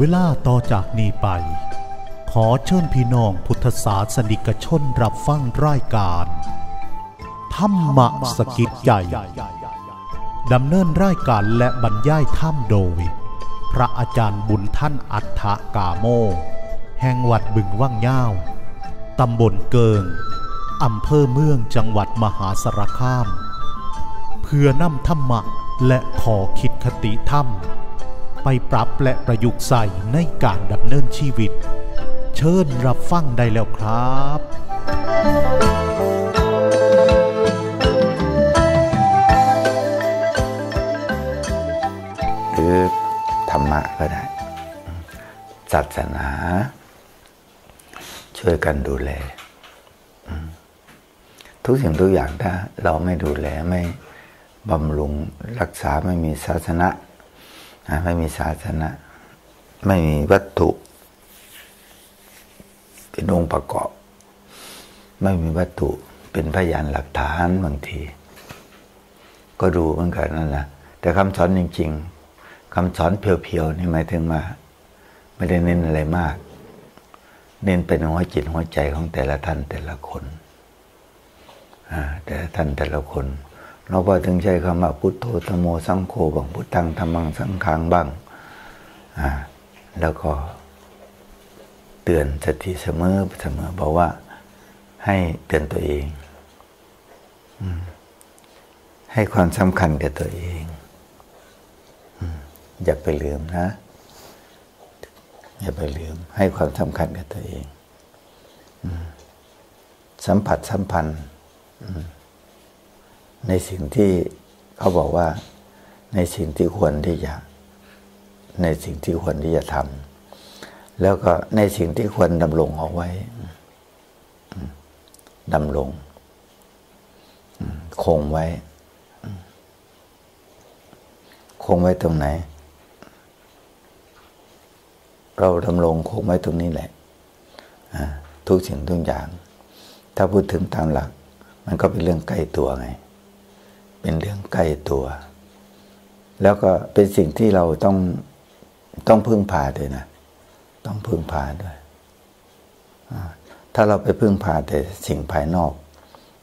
เวลาต่อจากนี้ไป ขอเชิญพี่น้องพุทธศาสนิกชนรับฟังรายการ ธรรมสกิจใจดำเนินรายการและบรรยายธรรมโดย พระอาจารย์บุญท่านอัฏฐกาโม แห่งวัดบึงว่างย่าวตำบลเกิงอำเภอเมืองจังหวัดมหาสารคาม เพื่อนำธรรมะและขอคิดคติธรรม ไปปรับและประยุกต์ใส่ในการดำเนินชีวิต เชิญรับฟังได้แล้วครับ หรือธรรมะก็ได้ศาสนา ช่วยกันดูแล ทุกสิ่งทุกอย่างถ้าเราไม่ดูแลไม่บำรุงรักษาไม่มีศาสนะ นะไม่มีศาสนะ ไม่มีวัตถุ เป็นองค์ประกอบ ไม่มีวัตถุเป็นพยานหลักฐานบางที ก็ดูเหมือนกันนั่นแหละแต่คำสอนจริง ๆคำสอนเพียวๆนี่หมายถึงว่าไม่ได้เน้นอะไรมาก เน้นเป็นหัวจิตหัวใจของแต่ละท่านแต่ละคนแต่ละท่านแต่ละคน เราพอถึงใช้คำว่าพุทโธธโมสังโฆบางพุทธังธรรมังสังฆังบ้างแล้วก็เตือนสติเสมอเสมอบอกว่าให้เตือนตัวเองให้ความสำคัญกับตัวเองอย่าไปลืมนะ อย่าไปลืม ให้ความสำคัญกับตัวเองสัมผัสสัมพันธ์ ในสิ่งที่เขาบอกว่า ในสิ่งที่ควรที่จะ ในสิ่งที่ควรที่จะทำแล้วก็ในสิ่งที่ควรดำรงเอาไว้ดำรงคงไว้ คงไว้ตรงไหน เราดำรงคงไว้ตรงนี้แหละทุกสิ่งทุกอย่าง ถ้าพูดถึงตามหลัก มันก็เป็นเรื่องใกล้ตัวไง เป็นเรื่องใกล้ตัว แล้วก็เป็นสิ่งที่เราต้องต้องพึ่งพาด้วยนะ ต้องพึ่งพาด้วยถ้าเราไปพึ่งพาแต่สิ่งภายนอก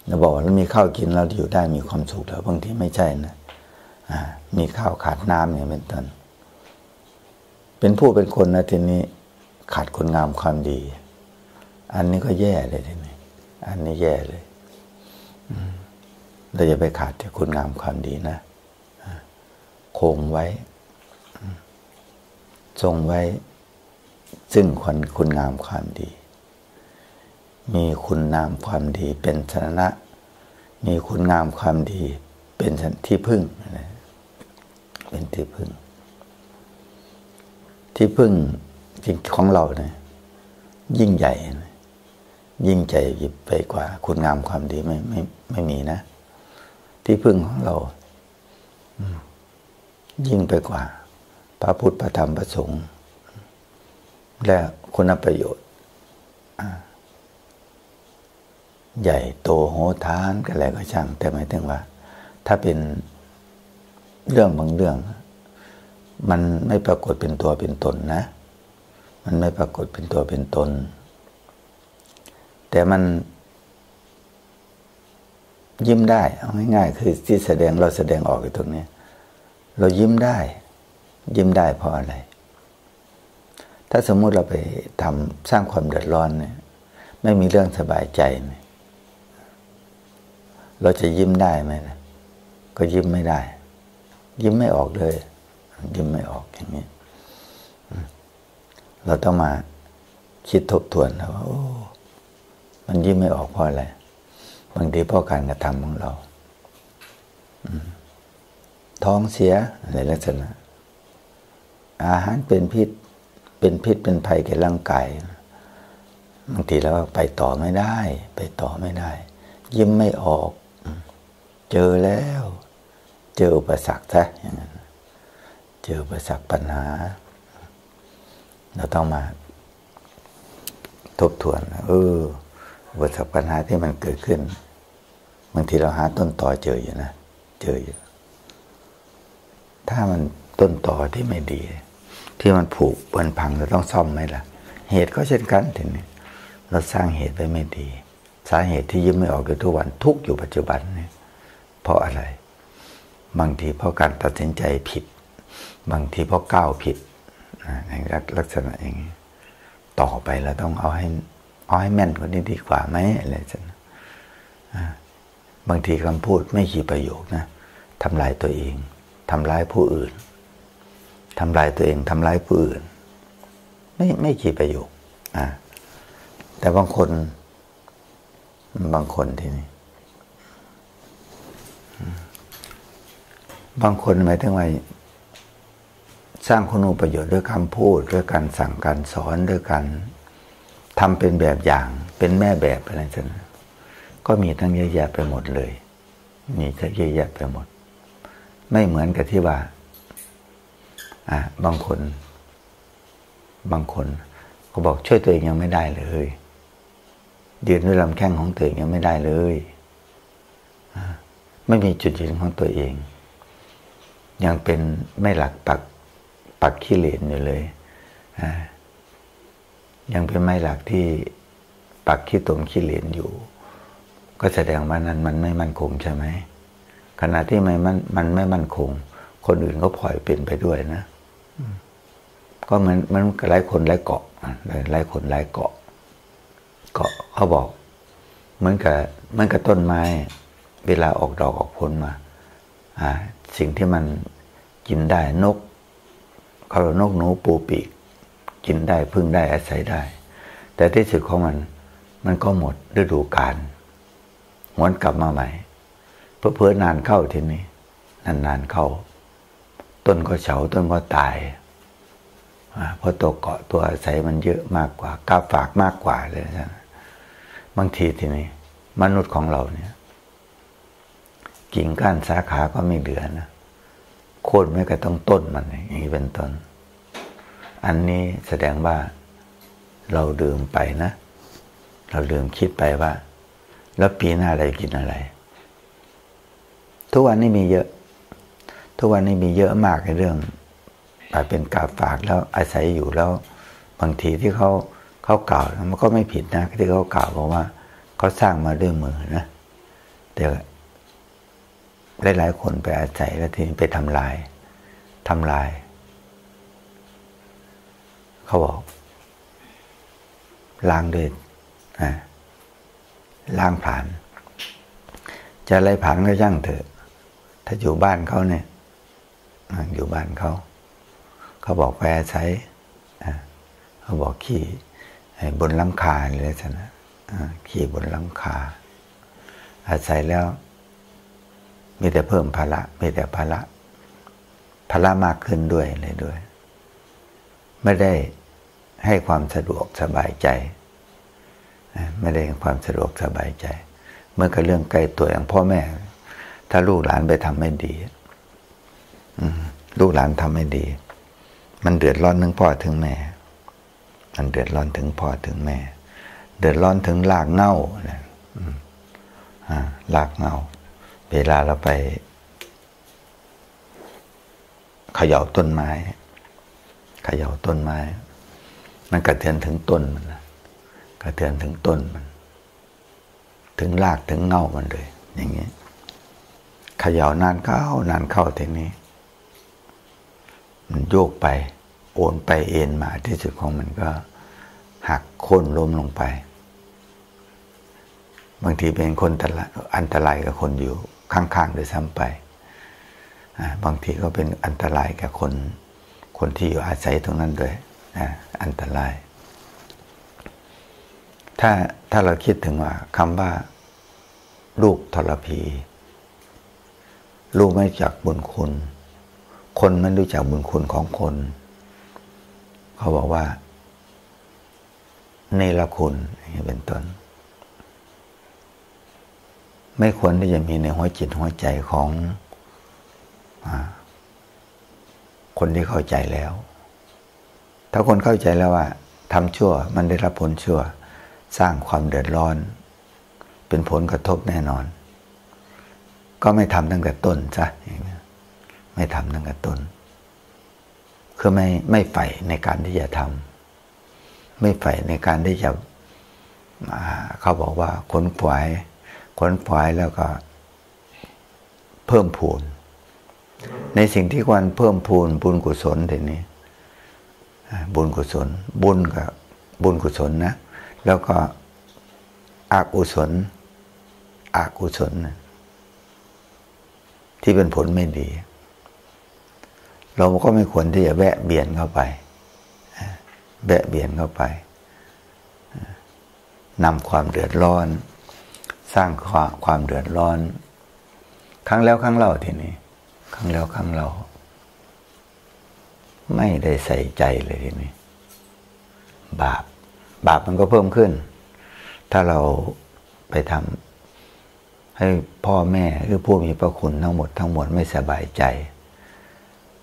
เราบอกว่าเรามีข้าวกินเราอยู่ได้มีความสุขแล้วบางทีไม่ใช่นะมีข้าวขาดน้ำเนี่ยเป็นต้นเป็นผู้เป็นคนนะทีนี้ขาดคนงามความดี อันนี้ก็แย่เลยทีนี้ อันนี้แย่เลย เราจะไปขาดแต่คุณงามความดีนะ คงไว้ ทรงไว้ ซึ่งคนคุณงามความดี มีคุณงามความดีเป็นชนะ มีคุณงามความดีเป็นที่พึ่งเป็นที่พึ่ง ที่พึ่งจริงของเราเนี่ยยิ่งใหญ่ยิ่งใหยิบไปกว่า คุณงามความดีไม่ไม่ไม่มีนะ ที่พึ่งของเรา ยิ่งไปกว่า พระพุทธพระธรรมพระสงฆ์และคุณประโยชน์ ใหญ่โตโหทานกันอะไรก็ช่าง แต่หมายถึงว่า ถ้าเป็นเรื่องบางเรื่อง มันไม่ปรากฏเป็นตัวเป็นตนนะ มันไม่ปรากฏเป็นตัวเป็นตน แต่มัน ยิ้มได้เอาง่ายๆคือที่แสดงเราแสดงออกอยู่ตรงนี้เรายิ้มได้ ยิ้มได้เพราะอะไร ถ้าสมมุติเราไปทำสร้างความเดือดร้อนเนี่ยไม่มีเรื่องสบายใจเนี่ยเราจะยิ้มได้ไหมนะก็ยิ้มไม่ได้ ยิ้มไม่ออกเลย ยิ้มไม่ออกอย่างนี้ เราต้องมาคิดทบทวนนะว่าโอ้ มันยิ้มไม่ออกเพราะอะไร บางทีเพราะการกระทำของเราท้องเสียในลักษณะ อาหารเป็นพิษ เป็นพิษเป็นภัยแก่ร่างกายบางทีเราไปต่อไม่ได้ ไปต่อไม่ได้ ยิ้มไม่ออก เจอแล้ว เจออุปสรรคซะอย่างนั้นเจออุปสรรคปัญหา เราต้องมา ทบทวน เอออุปสรรคปัญหาที่มันเกิดขึ้น บางทีเราหาต้นต่อเจออยู่นะ เจออยู่ ถ้ามันต้นต่อที่ไม่ดี ที่มันผุมันพังเราต้องซ่อมไหมล่ะ เหตุก็เช่นกันทีนี้เราสร้างเหตุไปไม่ดี สาเหตุที่ยิ้มไม่ออกอยู่ทุกวันทุกอยู่ปัจจุบันเนี่ยเพราะอะไร บางทีเพราะการตัดสินใจผิด บางทีเพราะก้าวผิดในลักษณะอย่างนี้ต่อไปเราต้องเอาให้เอาให้แม่นกว่านี้ดีกว่าไหมอะไรสัก บางทีคำพูดไม่ขี่ประโยคนะทำลายตัวเองทำร้ายผู้อื่นทำลายตัวเองทำร้ายผู้อื่น ไม่ไม่ขี่ประโยคอ่าแต่บางคน บางคนที่นี่บางคนหมายถึงว่าสร้างคุณูประโยชน์ด้วยคำพูดด้วยการสั่งการสอนด้วยการทำเป็นแบบอย่าง เป็นแม่แบบอะไรสัก ก็มีทั้งเยอะแยะไปหมดเลย มีทั้งเยอะแยะไปหมด ไม่เหมือนกับที่ว่าอ่าบางคน บางคนก็บอกช่วยตัวเองยังไม่ได้เลยยืนด้วยลำแข้งของตัวเองยังไม่ได้เลยไม่มีจุดยืนของตัวเอง ยังเป็นไม่หลักปักปักขี้เหร่อยู่เลยยังเป็นไม่หลักที่ปักขี้ตรงขี้เหร่อยู่ ก็แสดงว่านั้นมันไม่มั่นคงใช่ไหมขณะที่มันมันมันไม่มั่นคง คนอื่นก็ปล่อยเป็นไปด้วยนะก็เหมือนมันหลายคนหลายเกาะหลายคนหลายเกาะ เกาะเขาบอก เหมือนกับเหมือนกับต้นไม้ เวลาออกดอกออกผลมา อ่า สิ่งที่มันกินได้นกเขาเรนกหนูปูปีก กินได้พึ่งได้อาศัยได้ แต่ที่สุดของมัน มันก็หมดฤดูกาล หวนกลับมาใหม่เพื่อเพื่อนานเข้าทีนี้นานนานเข้า ต้นก็เฉาต้นก็ตายเพราะตัวเกาะตัวอาศัยมันเยอะมากกว่ากาฝากมากกว่าเลยนะบางทีทีนี้ มนุษย์ของเราเนี่ย กิ่งก้านสาขาก็ไม่เหลือนะโค่นไม่กระต้องต้นมันอย่างนี้เป็นต้น อันนี้แสดงว่าเราลืมไปนะ เราลืมคิดไปว่า แล้วปีหน้าอะไรกินอะไร ทุกวันนี้มีเยอะ ทุกวันนี้มีเยอะมากในเรื่องเป็นกาฝากแล้วอาศัยอยู่แล้วบางทีที่เขาเขากล่าวมันก็ไม่ผิดนะที่เขากล่าวบอกว่าเขาสร้างมาด้วยมือนะแต่หลายๆคนไปอาศัยแล้วทีนี้ไปทำลายทำลาย เขาบอกล้างด้วย ล้างผ่าน จะอะไรผ่านก็ย่างเถอะ ถ้าอยู่บ้านเขาเนี่ยอยู่บ้านเขา เขาบอกไปอาศัยเขาบอกขี่บนลังคาเลยสนะขี่บนลังคา อาศัยแล้ว มีแต่เพิ่มภาระมีแต่ภาระภาระมากขึ้นด้วยเลยด้วย ไม่ได้ให้ความสะดวกสบายใจ ไม่ได้ความสะดวกสบายใจ เมื่อกับเรื่องใกล้ตัวอย่างพ่อแม่ ถ้าลูกหลานไปทำไม่ดีลูกหลานทำไม่ดี มันเดือดร้อนถึงพ่อถึงแม่ มันเดือดร้อนถึงพ่อถึงแม่ เดือดร้อนถึงลากเง่าลากเง่า เวลาเราไปเขย่าต้นไม้เขย่าต้นไม้ มันกระเทือนถึงต้นมันนะ กระเทือนถึงต้นมัน ถึงรากถึงเง่ามันเลย อย่างนี้เขย่านานเข้านานเข้าทีนี้ มันโยกไป โอนไปเอ็นมาที่สุดของมันก็ หักโค่นล้มลงไป บางทีเป็นคนอันตรายกับคนอยู่ข้างๆโดยซ้ำไปบางทีก็เป็นอันตรายกับคน คนที่อยู่อาศัยตรงนั้นด้วยอันตราย ถ้าถ้าเราคิดถึงว่าคำว่า ลูกทรพี ลูกไม่จักบุญคุณ คนไม่รู้จักบุญคุณของคน เขาบอกว่าเนรคุณอย่างนี้เป็นต้น ไม่ควรที่จะมีในหัวจิตหัวใจของอคนที่เข้าใจแล้ว ถ้าคนเข้าใจแล้วว่าทำชั่วมันได้รับผลชั่ว สร้างความเดือดร้อน เป็นผลกระทบแน่นอน ก็ไม่ทำตั้งแต่ต้นซะไม่ทำตั้งแต่ต้น คือไม่ไม่ใฝ่ในการที่จะทำไม่ใฝ่ในการที่จะเขาบอกว่าขนขวายขนขวายแล้วก็ เพิ่มพูน ในสิ่งที่ควรเพิ่มพูนบุญกุศลทีนี้บุญกุศล บุญกับบุญกุศลนะ แล้วก็อากุศลอากุศลที่เป็นผลไม่ดี เราก็ไม่ควรที่จะแวะเบียนเข้าไปแวะเบียนเข้าไปนำความเดือดร้อน สร้างความความเดือดร้อน ครั้งแล้วครั้งเล่าทีนี้ครั้งแล้วครั้งเล่าไม่ได้ใส่ใจเลยทีนี้บาป บาปมันก็เพิ่มขึ้น ถ้าเราไปทำให้พ่อแม่หรือผู้มีพระคุณทั้งหมดทั้งหมดไม่สบายใจ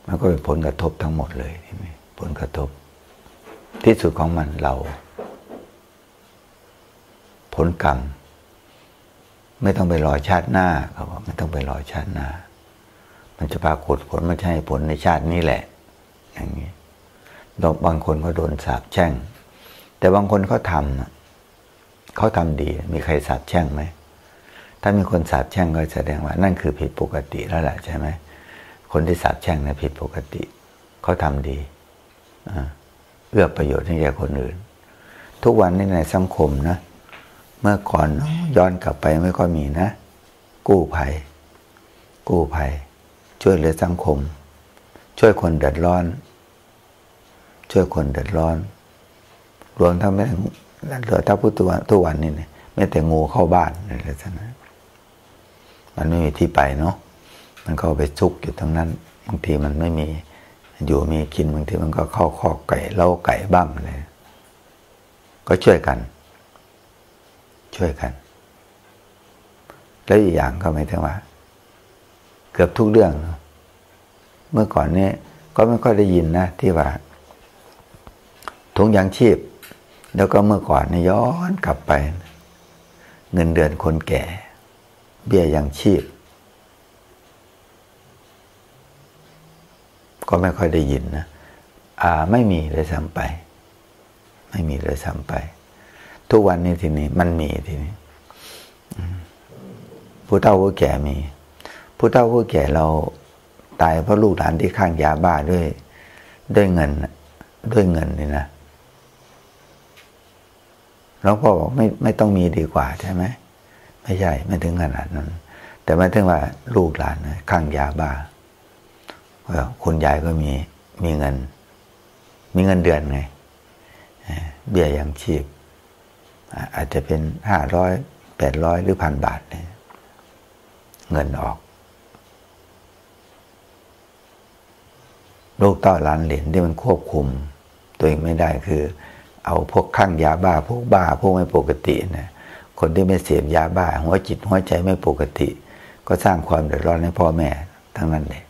มันก็เป็นผลกระทบทั้งหมดเลยทีนี้ผลกระทบ ที่สุดของมันเรา ผลกรรม ไม่ต้องไปรอชาติหน้าเขาบอกไม่ต้องไปรอชาติหน้า มันจะปรากฏผลไม่ใช่ผลในชาตินี้แหละ อย่างนี้บางคนก็โดนสาบแช่ง แต่บางคนเขาทำเขาทำดี มีใครสาบแช่งไหม ถ้ามีคนสาบแช่งก็แสดงว่า นั่นคือผิดปกติแล้วแหละใช่ไหม คนที่สาบแช่งนะผิดปกติ เขาทำดีเอื้อประโยชน์ให้แก่คนอื่น ทุกวันนี้ในสังคมนะ เมื่อก่อนย้อนกลับไปไม่ค่อยมีนะ กู้ภัย กู้ภัย ช่วยเหลือสังคม ช่วยคนเดือดร้อน ช่วยคนเดือดร้อน รวมทั้งแม้เหลือถ้าพูดทุกวันนี่เนี่ยไม่แต่งูเข้าบ้านอะไรสักนั้นมันไม่มีที่ไปเนาะมันก็ไปซุกอยู่ตรงนั้นบางทีมันไม่มีอยู่มีกินบางทีมันก็เข้าคอกไก่เล้าไก่บ้างเลยก็ช่วยกัน ช่วยกัน แล้วอีกอย่างก็ไม่ถึงว่า เกือบทุกเรื่อง เมื่อก่อนนี้ก็ไม่ค่อยได้ยินนะที่ว่าถุงยางชีพ แล้วก็เมื่อก่อนนี่ย้อนกลับไป เงินเดือนคนแก่ เบี้ยยังชีพ ก็ไม่ค่อยได้ยินนะอ่าไม่มีเลยซ้ำไป ไม่มีเลยซ้ำไป ทุกวันนี้ทีนี้มันมีทีนี้ผู้เฒ่าผู้แก่มี ผู้เฒ่าผู้แก่เราตายเพราะลูกหลานที่ข้างยาบ้าด้วย ด้วยเงิน ด้วยเงินนี่นะ เราก็บอกไม่ไม่ต้องมีดีกว่าใช่ไหมไม่ใช่ไม่ถึงขนาดนั้น แต่ไม่ถึงว่าลูกหลานข้างยาบ้าคุณยายก็มีมีเงิน มีเงินเดือนไงเบี้ยยังชีพ อาจจะเป็นห้าร้อยแปดร้อยหรือพันบาทเนี่ยเงินออกโรคต้อร้านเหรียญที่มันควบคุม ตัวเองไม่ได้คือ เอาพวกข้างยาบ้าพวกบ้าพวกไม่ปกตินะคนที่ไม่เสพยาบ้า หัวจิตหัวใจไม่ปกติ ก็สร้างความเดือดร้อนให้พ่อแม่ทั้งนั้นเลย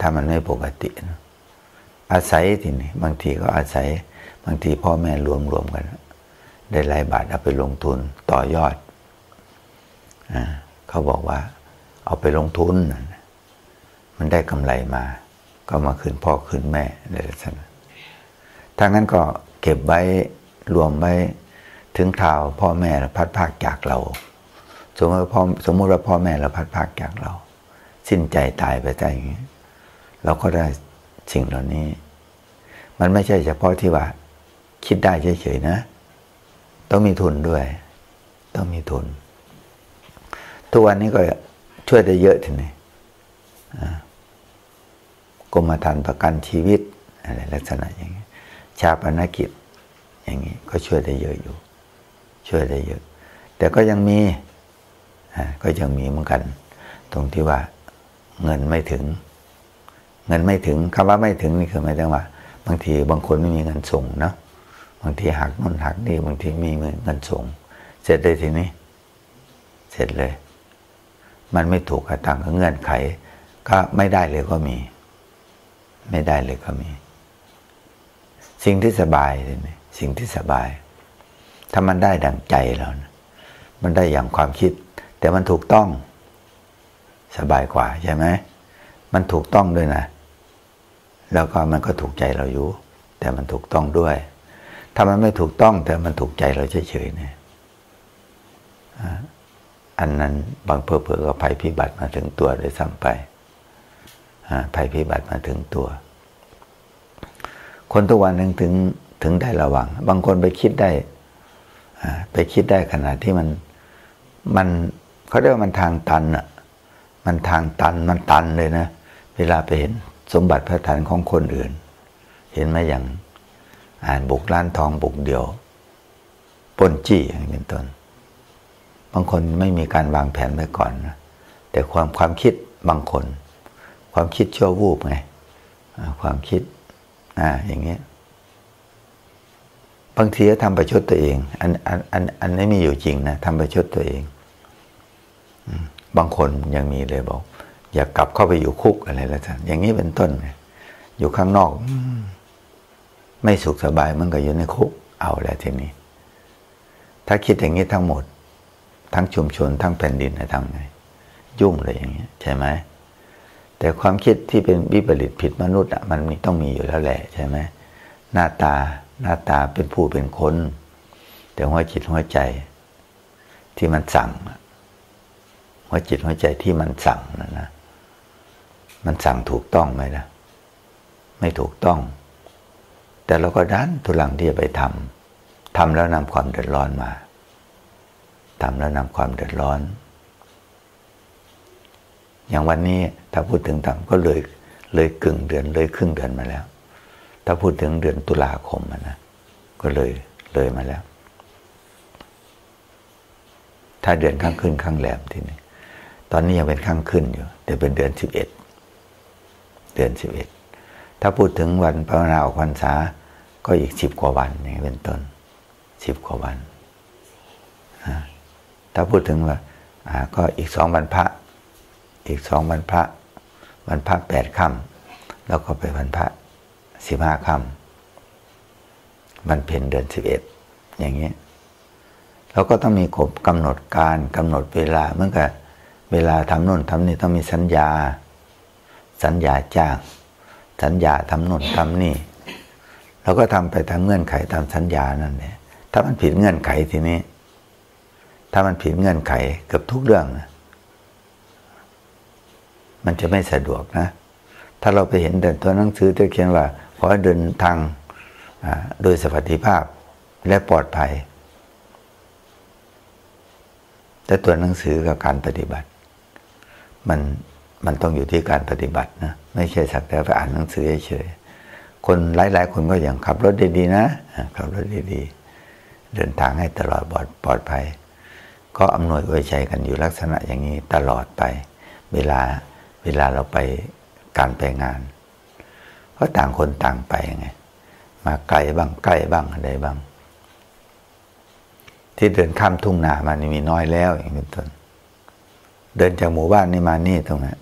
ถ้ามันไม่ปกตินะอาศัยทีนี้บางทีก็อาศัยบางทีพ่อแม่รวมรวมกัน ได้หลายบาทเอาไปลงทุนต่อยอดอเขาบอกว่า เอาไปลงทุน มันได้กำไรมา ก็มาคืนพ่อคืนแม่เลยสักถ้างั้นก็ เก็บไว้รวมไว้ถึงข่าวพ่อแม่พัดภาคจากเรา สมมติว่าพ่อสมมติว่าพ่อแม่เราพัดภาคจากเรา สิ้นใจตายไปใจอย่างนี้เราก็ได้สิ่งเหล่านี้ มันไม่ใช่เฉพาะที่ว่า คิดได้เฉยๆนะ ต้องมีทุนด้วย ต้องมีทุน ทุกวันนี้ก็ช่วยได้เยอะทีนี้กรมธรรม์ประกันชีวิตอะไรลักษณะอย่างนี้ ชาปนกิจ อย่างนี้ก็ช่วยได้เยอะอยู่ ช่วยได้เยอะ แต่ก็ยังมีก็ยังมีเหมือนกัน ตรงที่ว่าเงินไม่ถึง เงินไม่ถึงคำว่าไม่ถึงนี่คือหมายถึงว่า บางทีบางคนไม่มีเงินส่งเนาะบางทีหักนู่นหักนี่บางทีมีเงินส่ง เสร็จเลยทีนี้ เสร็จเลย มันไม่ถูกกับตังกับเงื่อนไข ก็ไม่ได้เลยก็มี ไม่ได้เลยก็มี สิ่งที่สบายเลยนี่สิ่งที่สบาย ถ้ามันได้ดังใจเรานะมันได้อย่างความคิด แต่มันถูกต้องสบายกว่าใช่ไหมมันถูกต้องด้วยนะ แล้วก็มันก็ถูกใจเราอยู่ แต่มันถูกต้องด้วย ถ้ามันไม่ถูกต้อง แต่มันถูกใจเราเฉยๆเนี่ยอันนั้นบางเพอเพอก็ภัยพิบัติมาถึงตัวเลยซ้ำไปภัยพิบัติมาถึงตัว คนทุกวันนึงถึงถึงได้ระวัง บางคนไปคิดได้ไปคิดได้ขนาดที่มันมันเขาเรียกว่ามันทางตันอะมันทางตันมันตันเลยนะ เวลาไปเห็นสมบัติพระฐานของคนอื่น เห็นไหมอย่างอ่านบุกล้านทองบุกเดียวปนจี้อย่างเป็นต้นบางคนไม่มีการวางแผนไว้ก่อนนะแต่ความความคิดบางคน ความคิดชั่ววูบไงความคิด อ่าอย่างเงี้ยบางทีก็ทำประชดตัวเอง อันอันอันอันนี้มีอยู่จริงนะทำประชดตัวเองบางคนยังมีเลยบอก อยากกลับเข้าไปอยู่คุกอะไรแล้วท่านอย่างนี้เป็นต้นอยู่ข้างนอกไม่สุขสบายมันก็อยู่ในคุกเอาแล้วทีนี้ ถ้าคิดอย่างนี้ทั้งหมด ทั้งชุมชนทั้งแผ่นดินจะทำไง ยุ่งเลยอย่างนี้ใช่ไหม แต่ความคิดที่เป็นวิปริตผิดมนุษย์อะมันต้องมีอยู่แล้วแหละใช่ไหมหน้าตาหน้าตาเป็นผู้เป็นคน แต่หัวจิตหัวใจ ที่มันสั่งหัวจิตหัวใจที่มันสั่งนะนะมันสั่งถูกต้องไหมนะไม่ถูกต้อง แต่เราก็ดันทุลังที่จะไปทำทำแล้วนำความเดือดร้อนมาทำแล้วนำความเดือดร้อน อย่างวันนี้ถ้าพูดถึงทำก็เลยเลยกึ่งเดือนเลยครึ่งเดือนมาแล้ว ถ้าพูดถึงเดือนตุลาคมนะก็เลยเลยมาแล้ว ถ้าเดือนข้างขึ้นข้างแหลมทีนี้ตอนนี้ยังเป็นข้างขึ้นอยู่แต่เป็นเดือนสิบเอ็ดเดือนสิบเอ็ดถ้าพูดถึงวันภาวนาออกพรรษาก็อีกสิบกว่าวันนี่เป็นต้นสิบกว่าวันถ้าพูดถึงว่าก็อีกสองวันพระ อีกสองวันพระ วันพระแปดค่ำแล้วก็ไปวันพระสิบห้าค่ำมันเพ็ญเดือนสิบเอ็ดอย่างนี้เราก็ต้องมีกบกำหนดการกำหนดเวลาเมื่อกับเวลาทำนู่นทำนี่ต้องมีสัญญา สัญญาจ้าง สัญญาทำนู่นทำนี่เราก็ทำไปตามเงื่อนไขตามสัญญานั่นแหละถ้ามันผิดเงื่อนไขทีนี้ ถ้ามันผิดเงื่อนไขเกือบทุกเรื่องนะ มันจะไม่สะดวกนะ ถ้าเราไปเห็นเดินตัวหนังสือที่เขียนว่า ขอเดินทางโดยสวัสดิภาพและปลอดภัย แต่ตัวหนังสือกับการปฏิบัติ มันมันต้องอยู่ที่การปฏิบัตินะ ไม่ใช่สักแต่ไปอ่านหนังสือเฉยคนหลาย ๆ คนก็อย่างขับรถดีๆนะขับรถดีๆเดินทางให้ตลอดปลอดภัย ก็อำนวยไว้ใจกันอยู่ลักษณะอย่างนี้ตลอดไป เวลา เวลาเราไปการไปงานก็ต่างคนต่างไปไง มาไกลบ้างใกล้บ้างอะไรบ้าง ที่เดินข้ามทุ่งนามานี่มีน้อยแล้วอย่างเป็นต้นเดินจากหมู่บ้านนี่มานี่ตรงนั้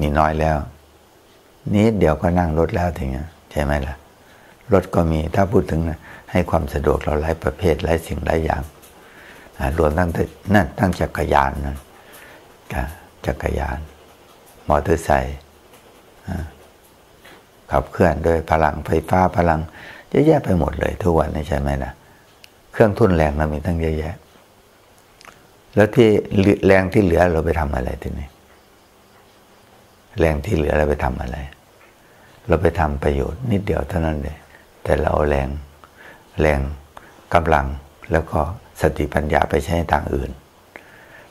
มีน้อยแล้วนี้เดี๋ยวก็นั่งรถแล้วถึงใช่ไหมล่ะรถก็มีถ้าพูดถึงให้ความสะดวกเราหลายประเภทหลายสิ่งหลายอย่างรวมตั้งแต่นั่นตั้งจักรยานนั่นจักรยาน อเตอร์ไซค์ขับเคลื่อนโดยพลังไฟฟ้าพลังเยอะแยะไปหมดเลยทุกวันนี้ใช่ไหมนะเครื่องทุนแรงเรามีตั้งเยอะแยะ แล้วที่แรงที่เหลือเราไปทำอะไรทีนี้แรงที่เหลือเราไปทำอะไร เราไปทำประโยชน์นิดเดียวเท่านั้นเลยแต่เราแรงแรงกำลังแล้วก็สติปัญญาไปใช้ทางอื่น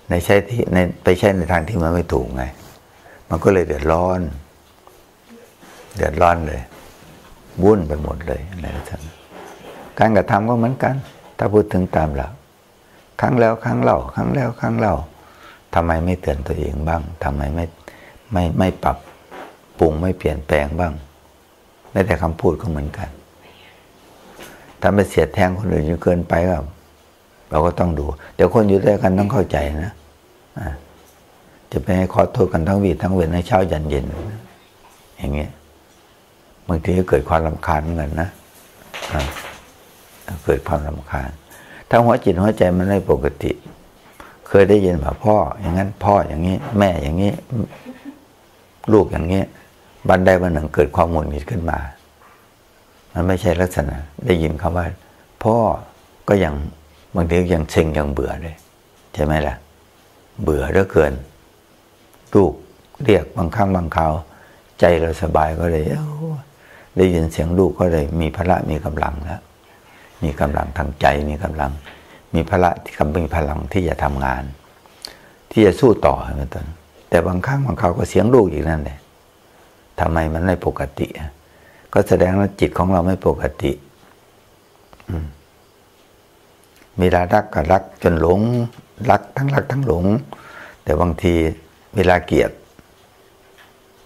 ในใช้ที่ในไปใช้ในทางที่มันไม่ถูกไง มันก็เลยเดือดร้อน เดือดร้อนเลยวุ่นไปหมดเลยอะไรทั้งการกระทำก็เหมือนกัน ถ้าพูดถึงตามหลักครั้งแล้วครั้งเล่าครั้งแล้วครั้งเล่าทำไมไม่เตือนตัวเองบ้างทำไมไม่ไม่ไม่ปรับปรุงไม่เปลี่ยนแปลงบ้างแม้แต่คำพูดก็เหมือนกัน ถ้าไปเสียดแทงคนอื่นจนเกินไปก็เราก็ต้องดู เดี๋ยวคนอยู่ด้วยกันต้องเข้าใจนะ จะไปให้ขอโทษกันทั้งวีทั้งเวรในเช้ายันเย็น อย่างเงี้ยบางทีก็เกิดความลำคาญเหมือนกันนะเกิดความลำคาญ ถ้าหัวจิตหัวใจมันไม่ปกติ เคยได้ยินว่าพ่อ อย่างนั้น พ่ออย่างนี้ แม่อย่างนี้ ลูกอย่างนี้บันใดวันหนึ่งเกิดความหงุดหงิดขึ้นมา มันไม่ใช่ลักษณะ ได้ยินคำว่า พ่อก็ยังบางทียังเซ็งยังเบื่อเลยใช่ไหมล่ะ เบื่อเหลือเกิน ลูกเรียกบางครั้งบางคราวใจเราสบายก็เลยได้ยินเสียงลูกก็เลย มีพละมีกำลังแล้วมีกำลังทางใจมีกำลัง มีพละที่กำมีพลังที่จะทำงาน ที่จะสู้ต่อเหมือนกันแต่บางครั้งบางคราวก็เสียงลูกอีกนั่นแหละทำไมมันไม่ปกติก็แสดงว่าจิตของเราไม่ปกติเวลารักก็รักจนหลง รักทั้งรักทั้งหลง แต่บางที เวลาเกลียด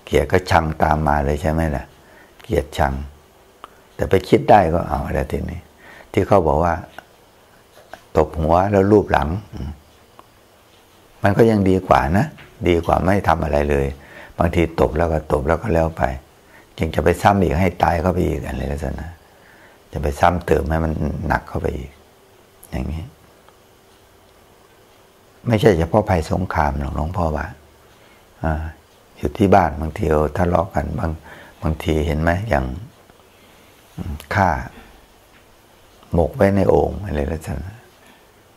เกลียดก็ชังตามมาเลยใช่ไหมล่ะ เกลียดชัง แต่ไปคิดได้ก็เอาอะไรทีนี้ ที่เขาบอกว่า ตบหัวแล้วรูปหลัง มันก็ยังดีกว่านะ ดีกว่าไม่ทำอะไรเลย บางทีตบแล้วก็ตบแล้วก็แล้วไปยังจะไปซ้ำอีกให้ตายเข้าไปอีกอะไรลักษณะจะไปซ้ำเติมให้มันหนักเข้าไปอีก อย่างนี้ ไม่ใช่เฉพาะภัยสงครามหรอกหลวงพ่อว่า อยู่ที่บ้านบางทีทะเลาะกันบางบางทีเห็นไหมอย่างฆ่าหมกไว้ในโอ่งอะไรลักษณะ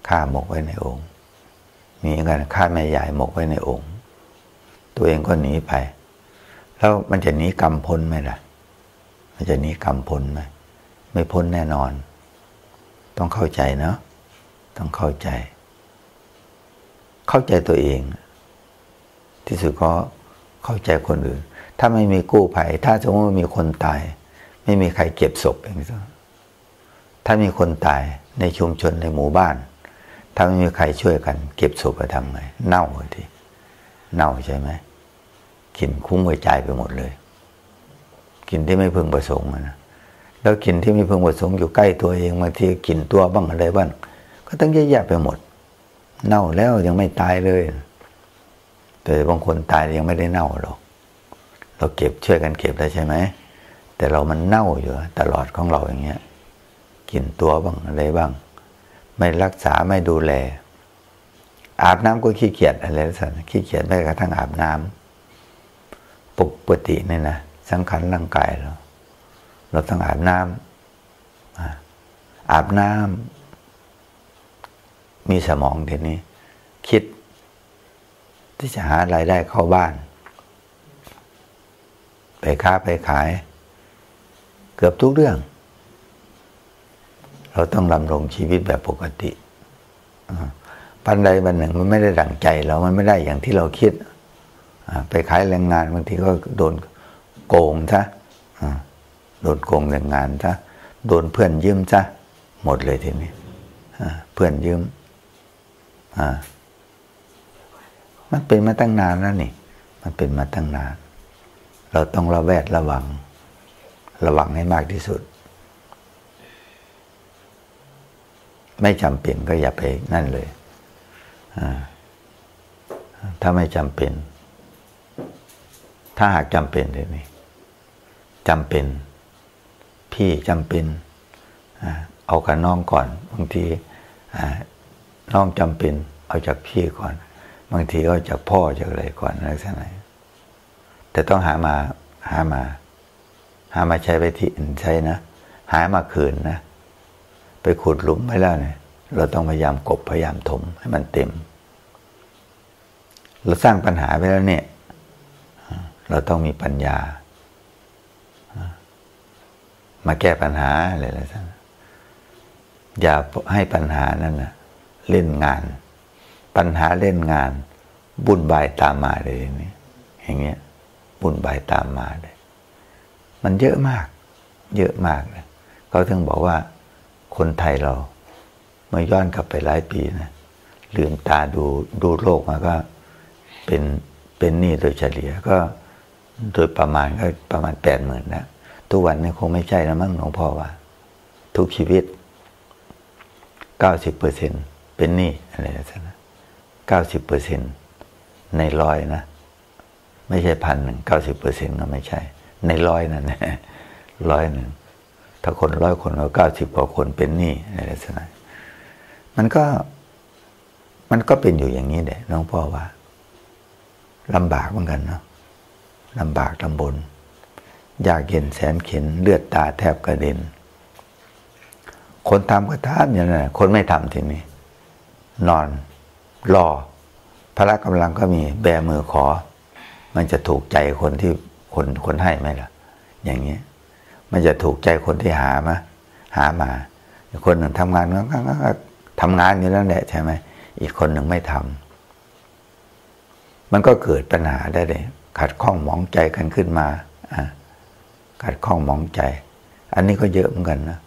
ฆ่าหมกไว้ในโอ่งมีกันฆ่าแม่ใหญ่หมกไว้ในโอ่งตัวเองก็หนีไป แล้วมันจะหนีกรรมพ้นไหมล่ะ มันจะหนีกรรมพ้นไหมไม่พ้นแน่นอน ต้องเข้าใจเนาะต้องเข้าใจ เข้าใจตัวเอง ที่สุดก็เข้าใจคนอื่น ถ้าไม่มีกู้ภัย ถ้าสมมติว่ามีคนตาย ไม่มีใครเก็บศพเองถ้ามีคนตายในชุมชนในหมู่บ้าน ถ้าไม่มีใครช่วยกัน เก็บศพจะทำไง เน่าทีเน่าใช่ไหมกลิ่นคุ้งกระจายไปหมดเลยกลิ่นที่ไม่พึงประสงค์นะแล้วกลิ่นที่ไม่พึงประสงค์อยู่ใกล้ตัวเองบางทีกลิ่นตัวบ้างอะไรบ้างก็ต้องแยะไปหมด เน่าแล้วยังไม่ตายเลย แต่บางคนตายยังไม่ได้เน่าหรอกเราเก็บช่วยกันเก็บได้ใช่ไหม แต่เรามันเน่าอยู่ตลอดของเราอย่างเงี้ยกลิ่นตัวบ้างอะไรบ้าง ไม่รักษาไม่ดูแล อาบน้ำก็ขี้เกียจอะไรสักขี้เกียจแม้กระทั่งอาบน้ำปกติเนี่ยนะสังขารร่างกายเราเราต้องอาบน้ำอาบน้ำมีสมองเดี๋ยวนี้ คิด ที่จะหารายได้เข้าบ้าน ไปค้าไปขาย เกือบทุกเรื่อง เราต้องดำรงชีวิตแบบปกติปันใดบันหนึ่งมันไม่ได้ดั่งใจเรา มันไม่ได้อย่างที่เราคิด ไปขายแรงงานบางทีก็โดนโกงซะโดนโกงแรงงานซะโดนเพื่อนยืมซะหมดเลยทีนี้เพื่อนยืม มันเป็นมาตั้งนานแล้วนี่ มันเป็นมาตั้งนาน เราต้องระแวดระวัง ระวังให้มากที่สุด ไม่จำเป็นก็อย่าไปนั่นเลยถ้าไม่จำเป็น ถ้าหากจำเป็นเลยนี่จำเป็น พี่จำเป็น เอากับน้องก่อนบางทีน้องจำเป็น เอาจากพี่ก่อน บางทีเอาจากพ่อจากอะไรก่อนอะไรสักหน่อยแต่ต้องหามาหามา หามาใช้ไปที่อื่นใช้นะ หามาคืนนะ ไปขุดหลุมไปแล้วเนี่ย เราต้องพยายามกบพยายามถมให้มันเต็ม เราสร้างปัญหาไปแล้วเนี่ย เราต้องมีปัญญา มาแก้ปัญหาอะไรอะไรสักอย่าให้ปัญหานั่นนะเล่นงาน ปัญหาเล่นงาน บุญบายตามมาเลยนี่อย่างเงี้ยบุญบายตามมาเลย มันเยอะมาก เยอะมากเลยเขาถึงบอกว่า คนไทยเราเมื่อย้อนกลับไปหลายปีนะลืมตาดูดูโลกมาก็เป็นเป็นหนี้โดยเฉลี่ยก็โดยประมาณก็ประมาณแปดหมื่นนะทุกวันนี้คงไม่ใช่แล้วมั้งหลวงพ่อว่า ทุกชีวิตเก้าสิบเปอร์เซ็นเป็นหนี้อะไรนะ เก้าสิบเปอร์เซ็นในร้อยนะ ไม่ใช่พันหนึ่งเก้าสิบเปอร์เซ็นก็ไม่ใช่ ในร้อยนั่นนะร้อยหนึ่งถ้าคนร้อยคนก็เก้าสิบกว่าคนเป็นหนี้ในลักษณะมันก็มันก็เป็นอยู่อย่างนี้แหละน้องพ่อว่าลำบากเหมือนกันเนาะลำบากลำบนยากเห็นแสนเข็นเลือดตาแทบกระเด็น คนทำก็ทำอย่างนั้นคนไม่ทำทีนี้นอน รอพละกำลังก็มีแบมือขอ มันจะถูกใจคนที่คนคนให้ไหมล่ะ อย่างนี้มันจะถูกใจคนที่หามาหามา คนหนึ่งทำงานก็ทำงานอยู่แล้วแหละใช่ไหมอีกคนหนึ่งไม่ทำมันก็เกิดปัญหาได้เลยขัดข้องมองใจกันขึ้นมาขัดข้องมองใจ อันนี้ก็เยอะเหมือนกันนะ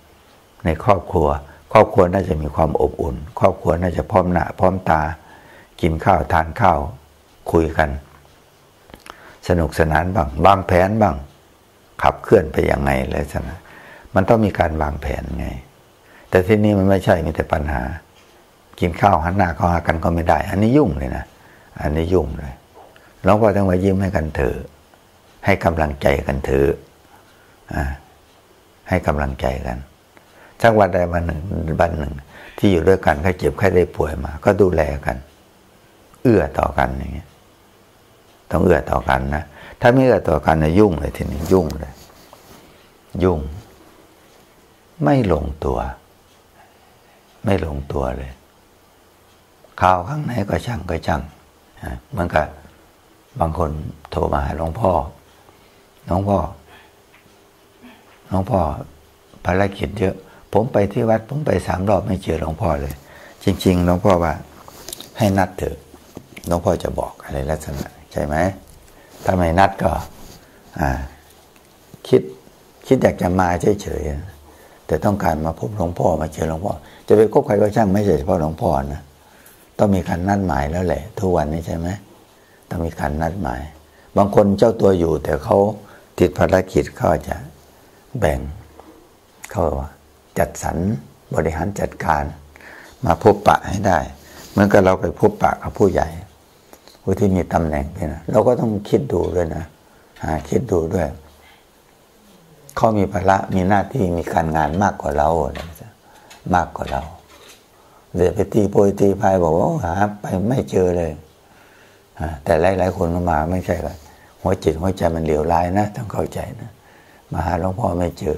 ในครอบครัว ครอบครัวน่าจะมีความอบอุ่น ครอบครัวน่าจะพร้อมหน้าพร้อมตา กินข้าวทานข้าว คุยกัน สนุกสนานบ้างวางแผนบ้าง ขับเคลื่อนไปยังไงเลยสนะมันต้องมีการวางแผนไง แต่ที่นี่มันไม่ใช่มีแต่ปัญหา กินข้าวหันหน้าเข้าหากันก็ไม่ได้ อันนี้ยุ่งเลยนะอันนี้ยุ่งเลยหลวงพ่อต้องมายิ้มให้กันเถอะให้กำลังใจกันเถอะให้กำลังใจกันสักวันใดวันหนึ่งวันหนึ่ง ที่อยู่ด้วยกันใครเจ็บใครได้ป่วยมา ก็ดูแลกัน เอื้อต่อกันอย่างเงี้ยต้องเอื้อต่อกันนะถ้าไม่เอื้อต่อกันนะยุ่งเลยทีนี้ยุ่งเลย ยุ่ง ไม่ลงตัว ไม่ลงตัวเลยข่าวข้างในก็ช่างก็ช่างเหมือนกับบางคนโทรมาหาหลวงพ่อหลวงพ่อหลวงพ่อภารกิจเยอะ ผมไปที่วัดผมไปสามรอบไม่เจอหลวงพ่อเลย จริง ๆหลวงพ่อว่า ให้นัดเถอะ หลวงพ่อจะบอกอะไรลักษณะใช่ไหมถ้าไม่นัดก็คิดคิดอยากจะมาเฉยๆแต่ต้องการมาพบหลวงพ่อมาเจอหลวงพ่อ จะไปคบใครก็ช่างไม่ใช่เฉพาะหลวงพ่อนะต้องมีการนัดหมายแล้วแหละ ทุกวันนี้ใช่ไหมต้องมีการนัดหมาย บางคนเจ้าตัวอยู่ แต่เขาติดภารกิจเขาจะแบ่งเขาว่าจัดสรรบริหารจัดการ มาพบปะให้ได้เหมือนกับเราไปพบปะกับผู้ใหญ่ ผู้ที่มีตำแหน่งเนี่ยนะเราก็ต้องคิดดูด้วยนะหาคิดดูด้วยเขามีภาระมีหน้าที่มีการงานมากกว่าเรามากกว่าเราเดี๋ยวไปตีโปรยตีพายบอกว่าหาไปไม่เจอเลยแต่หลายๆคนมาไม่ใช่กันหัวจิตหัวใจมันเหลียวลายนะต้องเข้าใจนะมาหาหลวงพ่อไม่เจอ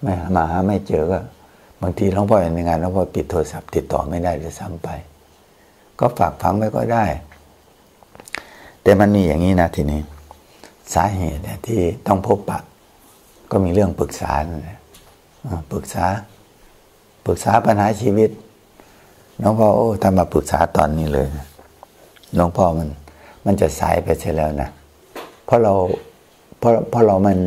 ไม่มาหาไม่เจอก็บางทีหลวงพ่อในงานหลวงพ่อปิดโทรศัพท์ติดต่อไม่ได้เลยซ้ำไป ก็ฝากฟังไว้ก็ได้ แต่มันมีอย่างนี้นะทีนี้ สาเหตุที่ต้องพบปะ ก็มีเรื่องปรึกษาปรึกษา ปรึกษาปัญหาชีวิตหลวงพ่อโอ้ทำมาปรึกษาตอนนี้เลยหลวงพ่อมัน มันจะสายไปใช่แล้วนะเพราะเราเพราะเพราะเรามัน